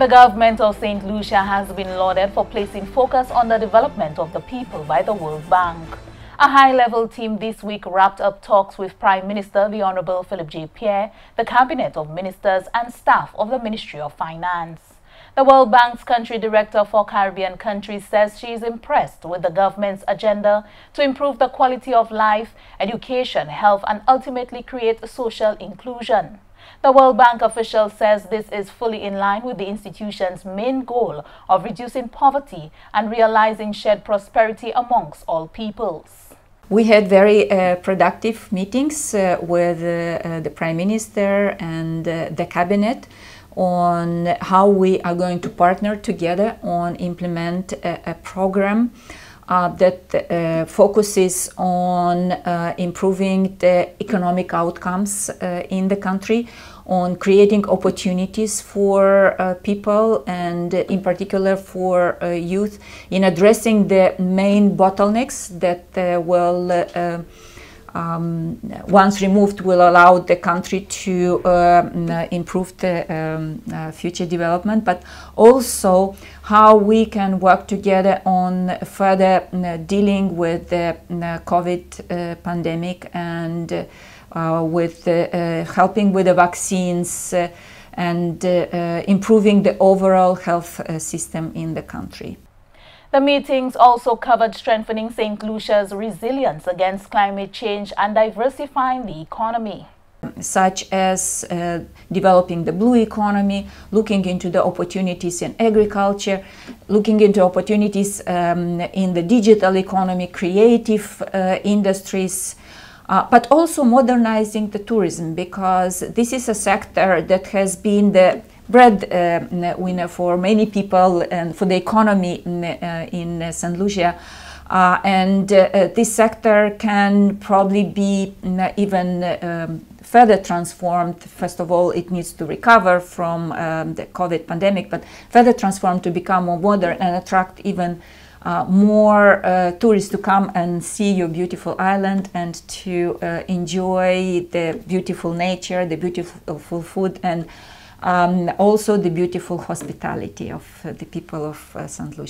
The government of St. Lucia has been lauded for placing focus on the development of the people by the World Bank. A high-level team this week wrapped up talks with Prime Minister the Honorable Philip J. Pierre, the Cabinet of Ministers and staff of the Ministry of Finance. The World Bank's country director for Caribbean countries says she is impressed with the government's agenda to improve the quality of life, education, health and ultimately create social inclusion. The World Bank official says this is fully in line with the institution's main goal of reducing poverty and realizing shared prosperity amongst all peoples. We had very uh, productive meetings uh, with uh, uh the Prime Minister and uh, the Cabinet on how we are going to partner together on implement a, a program uh, that uh, focuses on uh, improving the economic outcomes uh, in the country, on creating opportunities for uh, people and in particular for uh, youth in addressing the main bottlenecks that will um, once removed will allow the country to uh, improve the um, uh, future development, but also how we can work together on further uh, dealing with the COVID uh, pandemic and uh, with uh, helping with the vaccines and improving the overall health system in the country. The meetings also covered strengthening St. Lucia's resilience against climate change and diversifying the economy such as uh, developing the blue economy, looking into the opportunities in agriculture, looking into opportunities um, in the digital economy, creative uh, industries, uh, but also modernizing the tourism because this is a sector that has been the bread uh, winner for many people and for the economy in, uh, in uh, St. Lucia. Uh, and uh, this sector can probably be even um, further transformed. First of all, it needs to recover from um, the COVID pandemic, but further transformed to become more modern and attract even uh, more uh, tourists to come and see your beautiful island and to uh, enjoy the beautiful nature, the beautiful food, and um, also the beautiful hospitality of uh, the people of uh, St. Lucia.